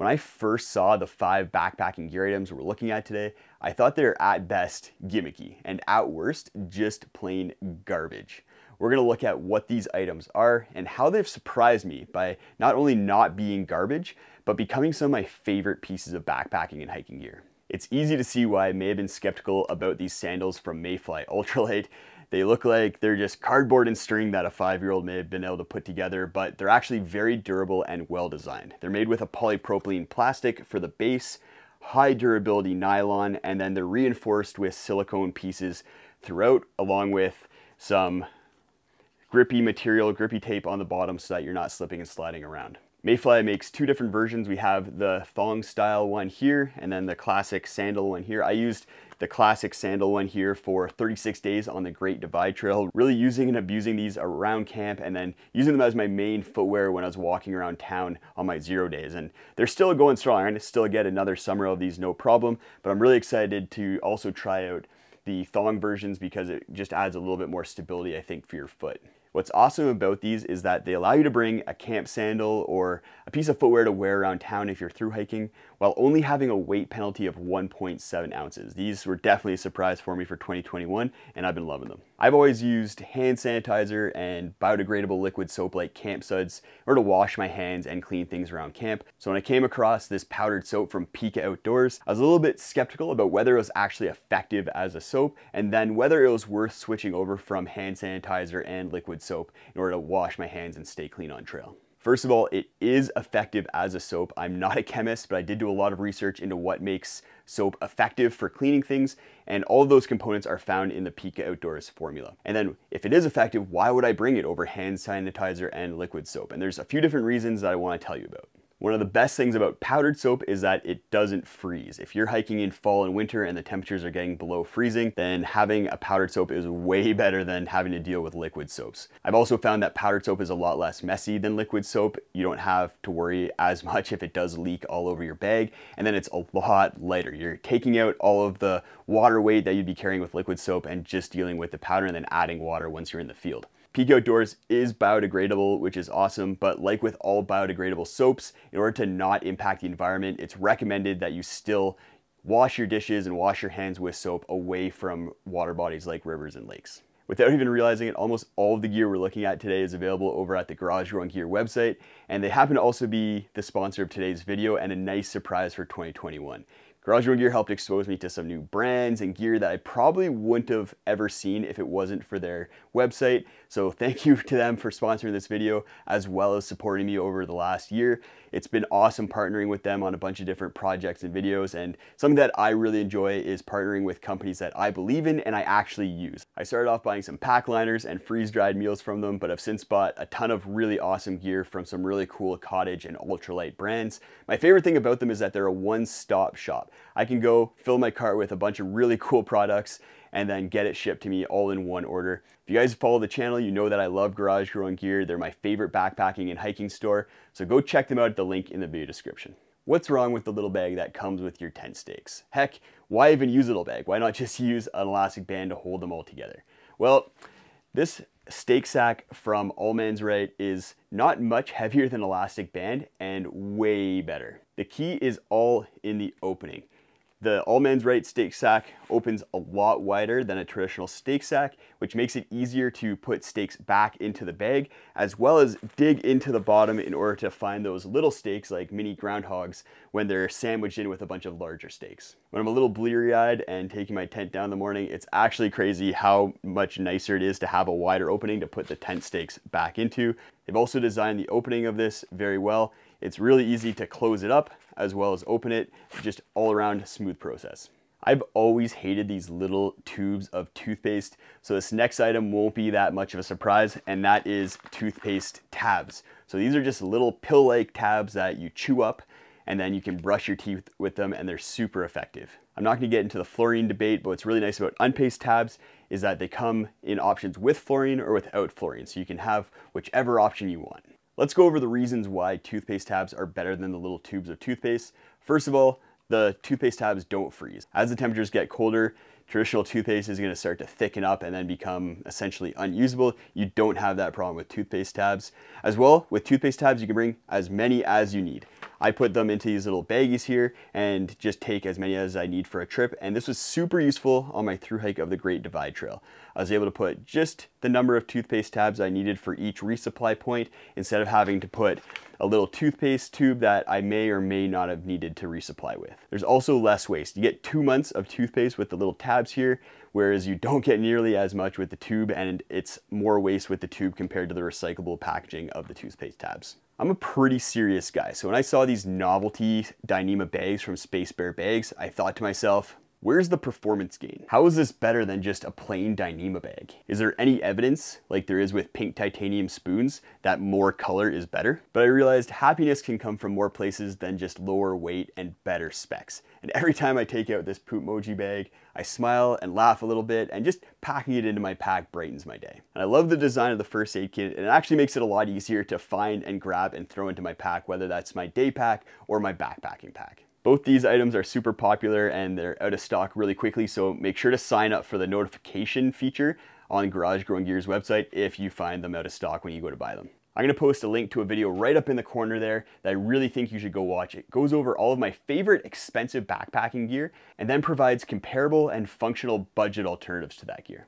When I first saw the five backpacking gear items we're looking at today, I thought they're at best gimmicky and at worst just plain garbage. We're gonna look at what these items are and how they've surprised me by not only not being garbage, but becoming some of my favorite pieces of backpacking and hiking gear. It's easy to see why I may have been skeptical about these sandals from Mayfly Ultralight. They look like they're just cardboard and string that a five-year-old may have been able to put together, but they're actually very durable and well designed. They're made with a polypropylene plastic for the base, high durability nylon, and then they're reinforced with silicone pieces throughout, along with some grippy material, grippy tape on the bottom so that you're not slipping and sliding around. Mayfly makes two different versions. We have the thong style one here and then the classic sandal one here. I used the classic sandal one here for 36 days on the Great Divide Trail, really using and abusing these around camp and then using them as my main footwear when I was walking around town on my zero days. And they're still going strong. I'm gonna still get another summer of these, no problem, but I'm really excited to also try out the thong versions because it just adds a little bit more stability, I think, for your foot. What's awesome about these is that they allow you to bring a camp sandal or a piece of footwear to wear around town if you're through hiking while only having a weight penalty of 1.7 ounces. These were definitely a surprise for me for 2021 and I've been loving them. I've always used hand sanitizer and biodegradable liquid soap like Camp Suds in order to wash my hands and clean things around camp. So when I came across this powdered soap from Pika Outdoors, I was a little bit skeptical about whether it was actually effective as a soap and then whether it was worth switching over from hand sanitizer and liquid soap in order to wash my hands and stay clean on trail. First of all, it is effective as a soap. I'm not a chemist, but I did do a lot of research into what makes soap effective for cleaning things, and all of those components are found in the Pika Outdoors formula. And then if it is effective, why would I bring it over hand sanitizer and liquid soap? And there's a few different reasons that I wanna tell you about. One of the best things about powdered soap is that it doesn't freeze. If you're hiking in fall and winter and the temperatures are getting below freezing, then having a powdered soap is way better than having to deal with liquid soaps. I've also found that powdered soap is a lot less messy than liquid soap. You don't have to worry as much if it does leak all over your bag, and then it's a lot lighter. You're taking out all of the water weight that you'd be carrying with liquid soap and just dealing with the powder and then adding water once you're in the field. Pika Outdoors is biodegradable, which is awesome, but like with all biodegradable soaps, in order to not impact the environment, it's recommended that you still wash your dishes and wash your hands with soap away from water bodies like rivers and lakes. Without even realizing it, almost all of the gear we're looking at today is available over at the Garage Grown Gear website, and they happen to also be the sponsor of today's video and a nice surprise for 2021. Garage Grown Gear helped expose me to some new brands and gear that I probably wouldn't have ever seen if it wasn't for their website. So thank you to them for sponsoring this video as well as supporting me over the last year. It's been awesome partnering with them on a bunch of different projects and videos and something that I really enjoy is partnering with companies that I believe in and I actually use. I started off buying some pack liners and freeze-dried meals from them, but I've since bought a ton of really awesome gear from some really cool cottage and ultralight brands. My favorite thing about them is that they're a one-stop shop. I can go fill my cart with a bunch of really cool products and then get it shipped to me all in one order. If you guys follow the channel, you know that I love Garage Grown Gear. They're my favorite backpacking and hiking store, so go check them out at the link in the video description. What's wrong with the little bag that comes with your tent stakes? Heck, why even use a little bag? Why not just use an elastic band to hold them all together? Well, this stake sack from allmansright is not much heavier than elastic band and way better. The key is all in the opening. The allmansright stake sack opens a lot wider than a traditional stake sack, which makes it easier to put stakes back into the bag, as well as dig into the bottom in order to find those little stakes like mini groundhogs when they're sandwiched in with a bunch of larger stakes. When I'm a little bleary-eyed and taking my tent down in the morning, it's actually crazy how much nicer it is to have a wider opening to put the tent stakes back into. They've also designed the opening of this very well. It's really easy to close it up as well as open it, just all around smooth process. I've always hated these little tubes of toothpaste, so this next item won't be that much of a surprise, and that is toothpaste tabs. So these are just little pill-like tabs that you chew up, and then you can brush your teeth with them, and they're super effective. I'm not gonna get into the fluorine debate, but what's really nice about unpaste tabs is that they come in options with fluorine or without fluorine, so you can have whichever option you want. Let's go over the reasons why toothpaste tabs are better than the little tubes of toothpaste. First of all, the toothpaste tabs don't freeze. As the temperatures get colder, traditional toothpaste is gonna start to thicken up and then become essentially unusable. You don't have that problem with toothpaste tabs. As well, with toothpaste tabs, you can bring as many as you need. I put them into these little baggies here and just take as many as I need for a trip. And this was super useful on my through hike of the Great Divide Trail. I was able to put just the number of toothpaste tabs I needed for each resupply point instead of having to put a little toothpaste tube that I may or may not have needed to resupply with. There's also less waste. You get two months of toothpaste with the little tabs here, whereas you don't get nearly as much with the tube and it's more waste with the tube compared to the recyclable packaging of the toothpaste tabs. I'm a pretty serious guy, so when I saw these novelty Dyneema bags from Spacebear Bags, I thought to myself, Where's the performance gain? How is this better than just a plain Dyneema bag? Is there any evidence, like there is with pink titanium spoons, that more color is better? But I realized happiness can come from more places than just lower weight and better specs. And every time I take out this Poopmoji bag, I smile and laugh a little bit and just packing it into my pack brightens my day. And I love the design of the first aid kit and it actually makes it a lot easier to find and grab and throw into my pack, whether that's my day pack or my backpacking pack. Both these items are super popular and they're out of stock really quickly, so make sure to sign up for the notification feature on Garage Grown Gear's website if you find them out of stock when you go to buy them. I'm gonna post a link to a video right up in the corner there that I really think you should go watch. It goes over all of my favorite expensive backpacking gear and then provides comparable and functional budget alternatives to that gear.